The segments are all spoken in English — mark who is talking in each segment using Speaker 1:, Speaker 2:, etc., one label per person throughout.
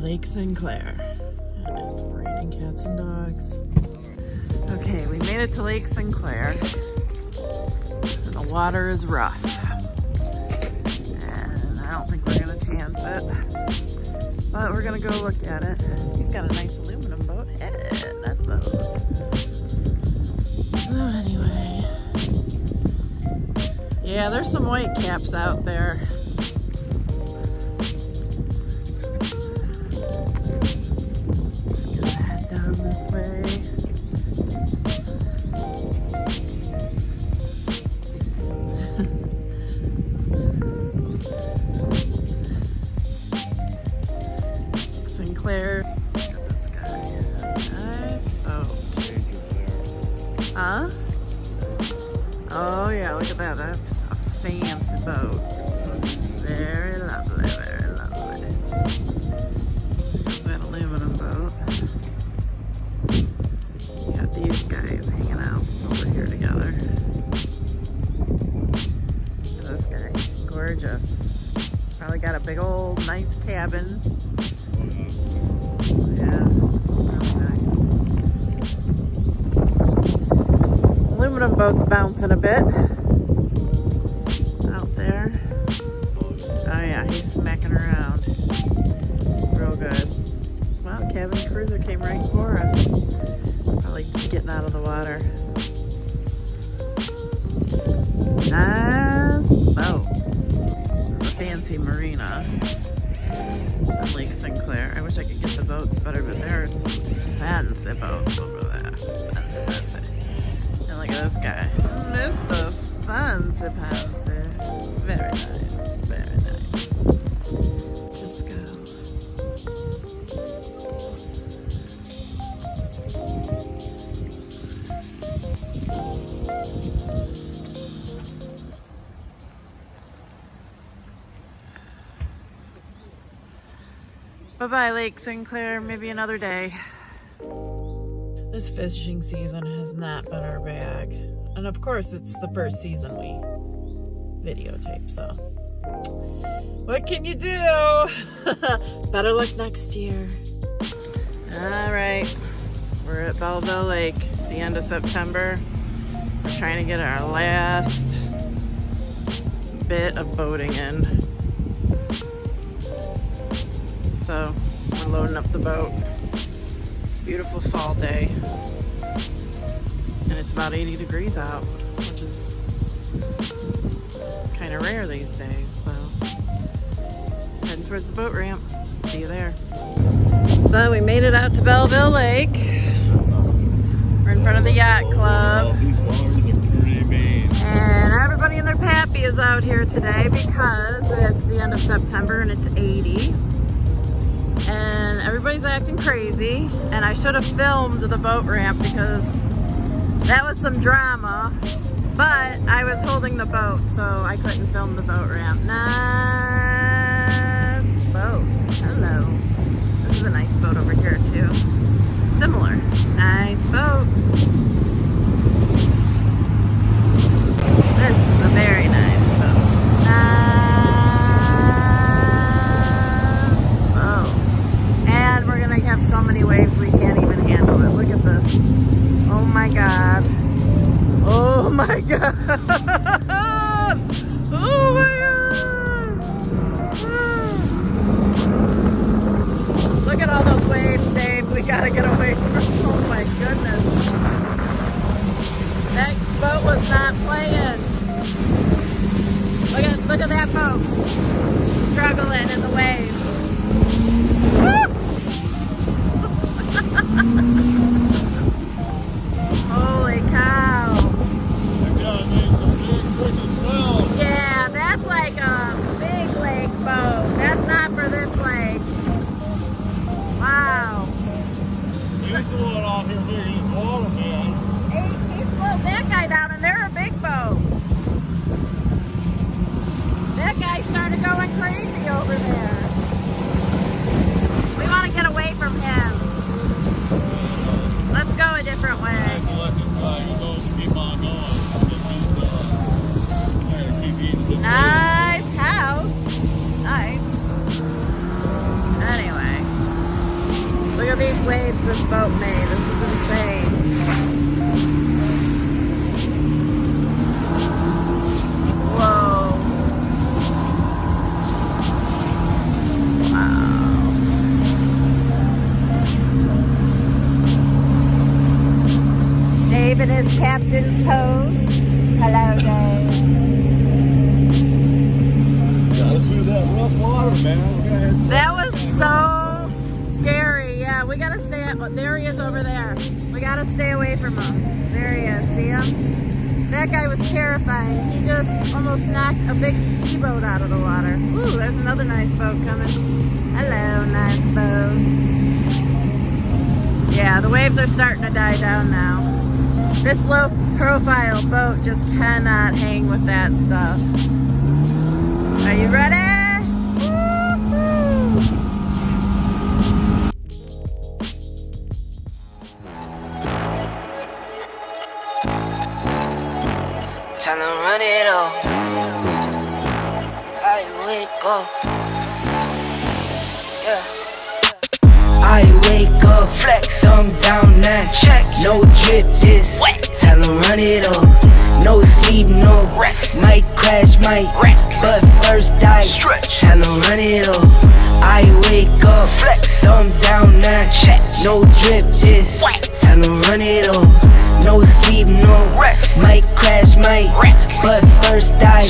Speaker 1: Lake St. Clair. And it's raining cats and dogs. Okay, we made it to Lake St. Clair. And the water is rough. And I don't think we're gonna chance it. But we're gonna go look at it. He's got a nice aluminum boat. Hey, nice boat. So anyway. Yeah, there's some white caps out there. Oh yeah, look at that. That's a fancy boat. Very lovely, very lovely. That aluminum boat. Got these guys hanging out over here together. This guy, gorgeous. Probably got a big old nice cabin. Boat's bouncing a bit out there. Oh yeah, he's smacking around. Real good. Well, cabin cruiser came right for us. Probably getting out of the water. Nice boat. This is a fancy marina on Lake St. Clair. I wish I could get the boats better, but there's fancy boats over there. Look at this guy. Mr. Fancy Pansy. Very nice. Very nice. Just go. Bye-bye, Lake St. Clair. Maybe another day. This fishing season has not been our bag. And of course, it's the first season we videotape, so. What can you do? Better luck next year. All right, we're at Belleville Lake. It's the end of September. We're trying to get our last bit of boating in. So we're loading up the boat. Beautiful fall day. And it's about 80 degrees out, which is kind of rare these days. So heading towards the boat ramp. See you there. So we made it out to Belleville Lake. We're in front of the yacht club.
Speaker 2: These waters are pretty mean.
Speaker 1: And everybody and their pappy is out here today because it's the end of September and it's 80. And everybody's acting crazy. And I should have filmed the boat ramp because that was some drama. But I was holding the boat, so I couldn't film the boat ramp. Nice boat. Hello. This is a nice boat over here too. Similar. Nice boat. This is a very Look at that boat. Struggling in the waves.
Speaker 2: That guy
Speaker 1: was terrifying. He just almost knocked a big ski boat out of the water. Ooh, there's another nice boat coming. Hello, nice boat. Yeah, the waves are starting to die down now. This low profile boat just cannot hang with that stuff. Are you ready?
Speaker 3: Tell them run it up. I wake up. Yeah. I wake up, flex, thumb down now. Check, no drip, this. Wet. Tell them run it up. No sleep, no rest. Might crash, might wreck. But first I stretch. Tell them run it up. I wake up, flex, thumb down now. Check, no drip, this. Wet. Tell them run it up. No sleep, no rest. Might might. But first I.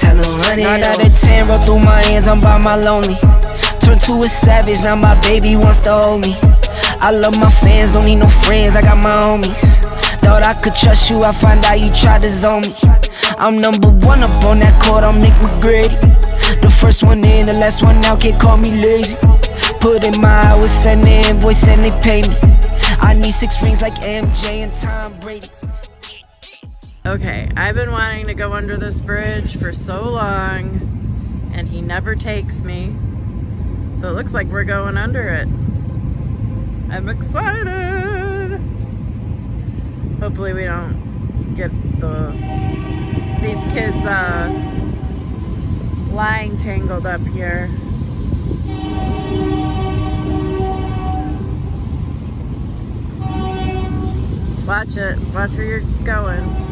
Speaker 3: Tell them run it Nine out of ten, roll through my hands, I'm by my lonely. Turn to a savage, now my baby wants to hold me. I love my fans, don't need no friends, I got my homies. Thought I could trust you, I find out you tried to zone me. I'm number one up on that court, I'm Nick McGrady. The first one in, the last one out, can't call me lazy. Put in my hours, send the invoice, and they pay me. I need six rings like MJ and Tom Brady.
Speaker 1: Okay, I've been wanting to go under this bridge for so long, and he never takes me. So it looks like we're going under it. I'm excited. Hopefully we don't get the these kids uh, line tangled up here. Watch it. Watch where you're going.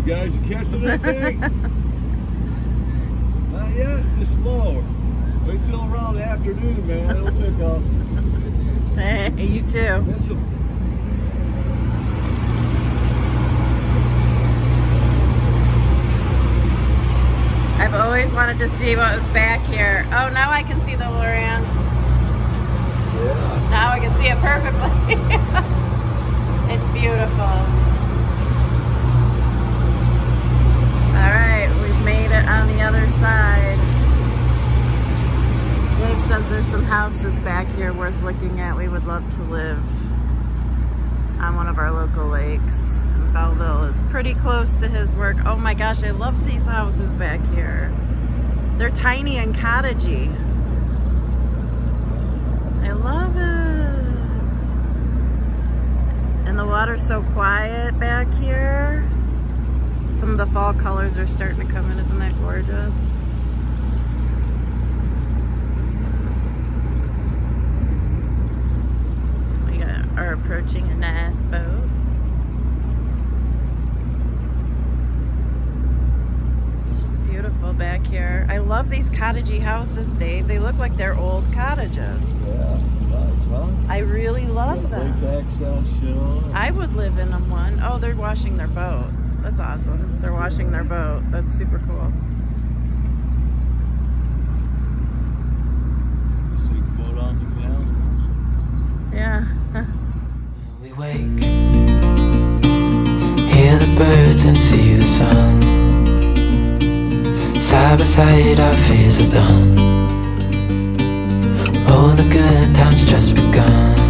Speaker 2: You guys catching anything? Not yet, just slow. Wait till around the afternoon, man. It'll pick up.
Speaker 1: Hey, you too. I've always wanted to see what was back here. Oh, now I can see the Lorans.
Speaker 2: Yeah.
Speaker 1: Now I can see it perfectly. it's beautiful. All right, we've made it on the other side. Dave says there's some houses back here worth looking at. We would love to live on one of our local lakes. Belleville is pretty close to his work. Oh my gosh, I love these houses back here. They're tiny and cottagey. I love it. And the water's so quiet back here. Some of the fall colors are starting to come in. Isn't that gorgeous? We got, are approaching a nice boat. It's just beautiful back here. I love these cottagey houses, Dave. They look like they're old cottages.
Speaker 2: Yeah, nice, huh?
Speaker 1: I really love them.
Speaker 2: Access, you know.
Speaker 1: I would live in a one. Oh, they're washing their boat. That's awesome. They're washing their boat. That's super cool.
Speaker 2: Safe boat on.
Speaker 1: Yeah.
Speaker 3: We wake, hear the birds and see the sun. Side by side, our fears are done. Oh, the good times just begun.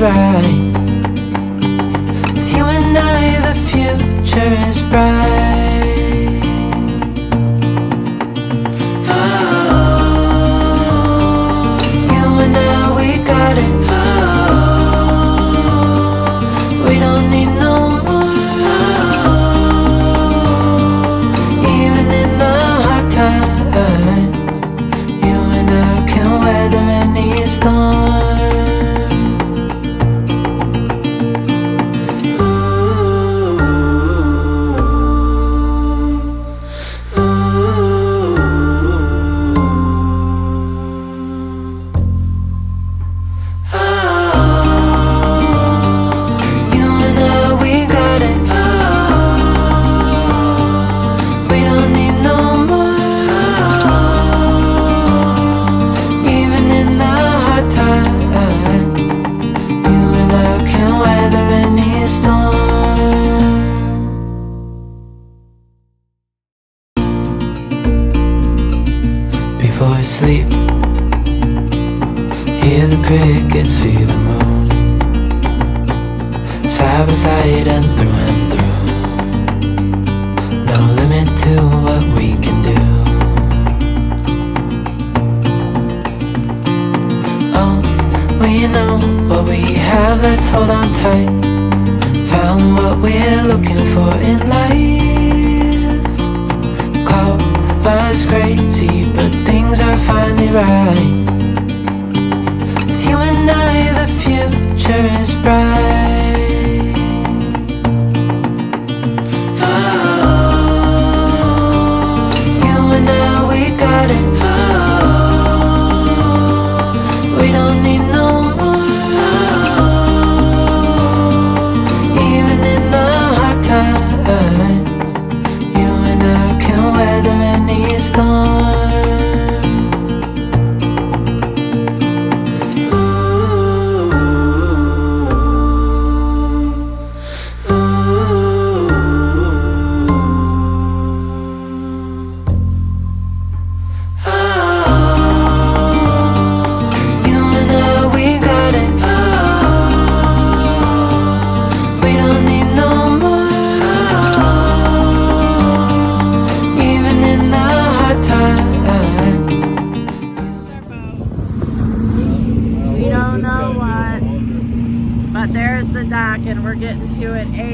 Speaker 3: Right. With you and I, the future is bright. Hold on tight. Found what we're looking for in life. Call us crazy, but things are finally right.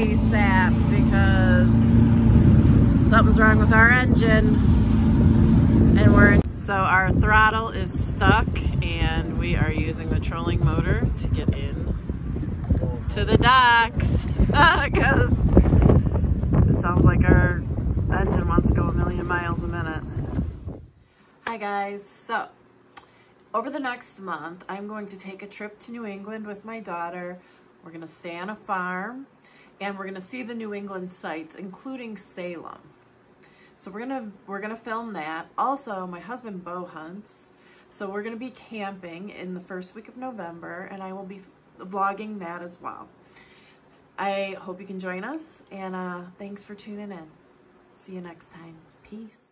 Speaker 1: ASAP because something's wrong with our engine and we're so our throttle is stuck and we are using the trolling motor to get in to the docks because it sounds like our engine wants to go a million miles a minute. Hi guys, so over the next month, I'm going to take a trip to New England with my daughter. We're gonna stay on a farm and we're gonna see the New England sites, including Salem. So we're gonna we're gonna film that. Also, my husband bow hunts, so we're gonna be camping in the first week of November, and I will be vlogging that as well. I hope you can join us, and uh, thanks for tuning in. See you next time. Peace.